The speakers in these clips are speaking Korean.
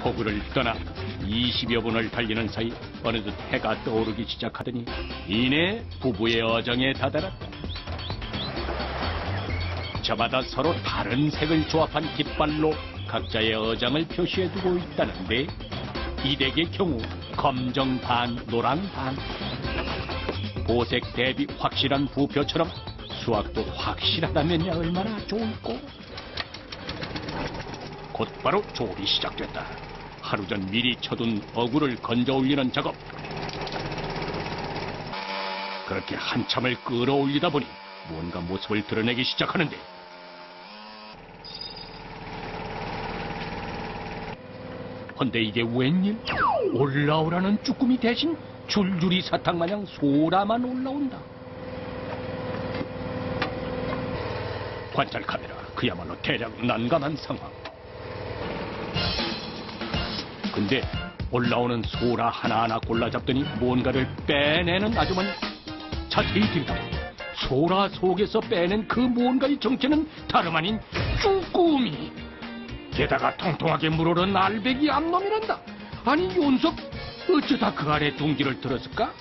포구를 떠나 20여 분을 달리는 사이 어느덧 해가 떠오르기 시작하더니 이내 부부의 어정에 다다랐다. 저마다 서로 다른 색을 조합한 깃발로 각자의 어장을 표시해두고 있다는데 이 댁의 경우 검정 반, 노랑 반. 보색 대비 확실한 부표처럼 수학도 확실하다면야 얼마나 좋을꼬. 곧바로 조업이 시작됐다. 하루 전 미리 쳐둔 어구를 건져 올리는 작업. 그렇게 한참을 끌어올리다 보니 뭔가 모습을 드러내기 시작하는데 헌데 이게 웬일? 올라오라는 쭈꾸미 대신 줄줄이 사탕 마냥 소라만 올라온다. 관찰 카메라 그야말로 대략 난감한 상황. 근데 올라오는 소라 하나하나 골라 잡더니 뭔가를 빼내는 아주머니. 자세히 들여다보니 소라 속에서 빼낸 그 뭔가의 정체는 다름 아닌 쭈꾸미. 게다가 통통하게 물오른 알배기 암놈이란다. 아니 윤석 어쩌다 그 아래 둥지를 들었을까?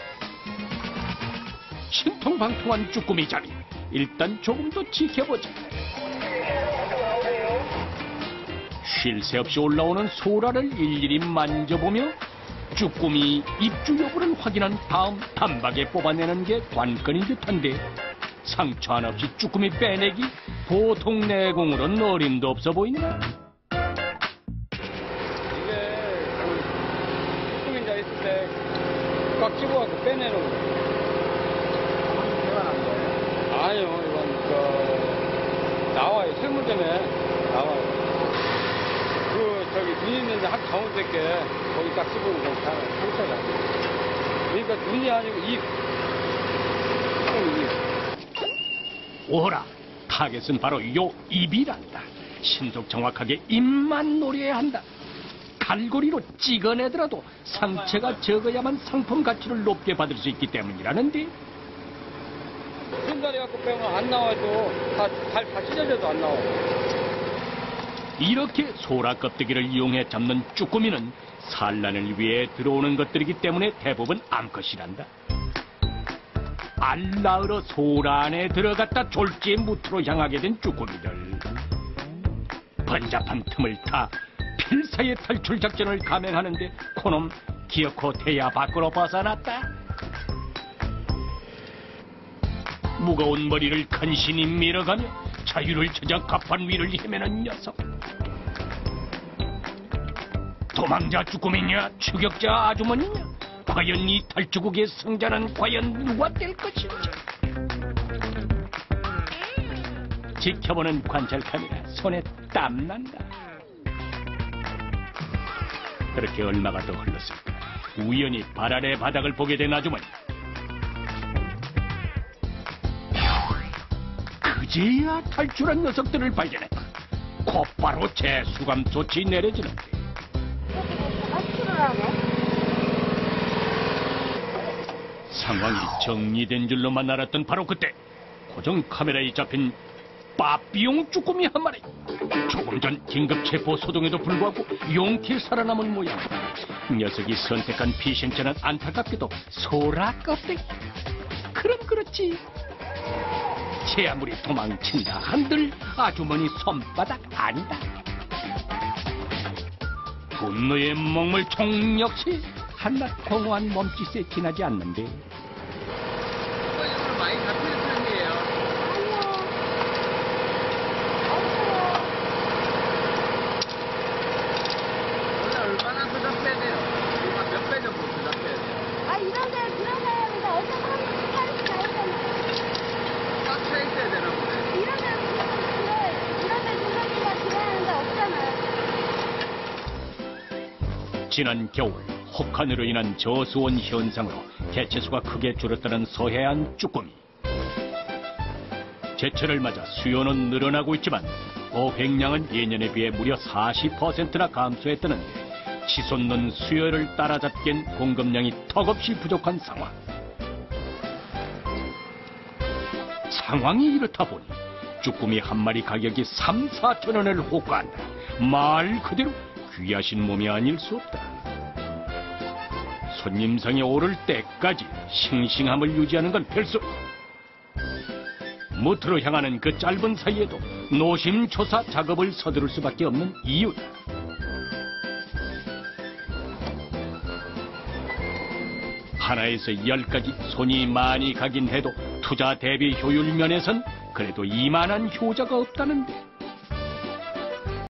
신통방통한 쭈꾸미 자리. 일단 조금 더 지켜보자 쉴 새 없이 올라오는 소라를 일일이 만져보며 쭈꾸미 입주 여부를 확인한 다음 단박에 뽑아내는 게 관건인 듯한데 상처 하나 없이 쭈꾸미 빼내기 보통 내공으로는 어림도 없어 보인다. 이게 있을 때꽉 집어 갖고 빼내는 거. 아니요, 이건 그 나와요. 생물 때문에 저기 눈 있는데 한 가운데 게 거기 딱 집으면 거기 다 상처가. 그러니까 눈이 아니고 입. 오라 타겟은 바로 요 입이란다. 신속 정확하게 입만 노려야 한다. 갈고리로 찍어내더라도 상체가 적어야만 상품 가치를 높게 받을 수 있기 때문이라는데 손다리 갖고 빼면 안 나와도 다 발 다 찢어져도 안 나와. 이렇게 소라 껍데기를 이용해 잡는 쭈꾸미는 산란을 위해 들어오는 것들이기 때문에 대부분 암컷이란다. 알 낳으러 소라 안에 들어갔다 졸지에 무트로 향하게 된 쭈꾸미들. 번잡한 틈을 타 필사의 탈출 작전을 감행하는데 코놈 기어코 태야 밖으로 벗어났다. 무거운 머리를 간신히 밀어가며 자유를 찾아 갑판 위를 헤매는 녀석. 도망자 쭈꾸미냐 추격자 아주머니냐? 과연 이 탈주국의 승자는 과연 누가 될 것인지? 지켜보는 관찰 카메라 손에 땀난다. 그렇게 얼마가 더 흘렀을까? 우연히 발 아래 바닥을 보게 된 아주머니. 그제야 탈출한 녀석들을 발견했다 곧바로 재수감 조치 내려지는데 상황이 정리된 줄로만 알았던 바로 그때 고정 카메라에 잡힌 빠삐용 쭈꾸미 한 마리. 조금 전 긴급 체포 소동에도 불구하고 용케 살아남은 모양. 녀석이 선택한 피신자는 안타깝게도 소라 껍데기 그럼 그렇지. 제 아무리 도망친다 한들 아주머니 손바닥 아니다 분노의 먹물 총 역시 한낱 공허한 몸짓에 지나지 않는데 많이 잡히는 편이에요. 원래 얼마나 더 잡혀야 돼요? 몇 배 정도 더 잡혀야 돼요? 아 이런 데 들어가야 하는데 어떤 사람이 살수 나오잖아. 꽉 차 있어야 되나 보네. 이런 데 들어가야 이런 데 들어가기가 들어가는데 없잖아. 지난 겨울 혹한으로 인한 저수온 현상으로 개체수가 크게 줄었다는 서해안 쭈꾸미. 제철을 맞아 수요는 늘어나고 있지만 어획량은 예년에 비해 무려 40%나 감소했다는데 치솟는 수요를 따라잡기엔 공급량이 턱없이 부족한 상황. 상황이 이렇다 보니 쭈꾸미 한 마리 가격이 3, 4천 원을 호가한다. 말 그대로 귀하신 몸이 아닐 수 없다. 손님상에 오를 때까지 싱싱함을 유지하는 건 필수. 무트로 향하는 그 짧은 사이에도 노심초사 작업을 서두를 수밖에 없는 이유다. 하나에서 열까지 손이 많이 가긴 해도 투자 대비 효율 면에선 그래도 이만한 효자가 없다는데